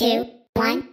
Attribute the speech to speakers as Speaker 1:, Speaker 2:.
Speaker 1: two, one.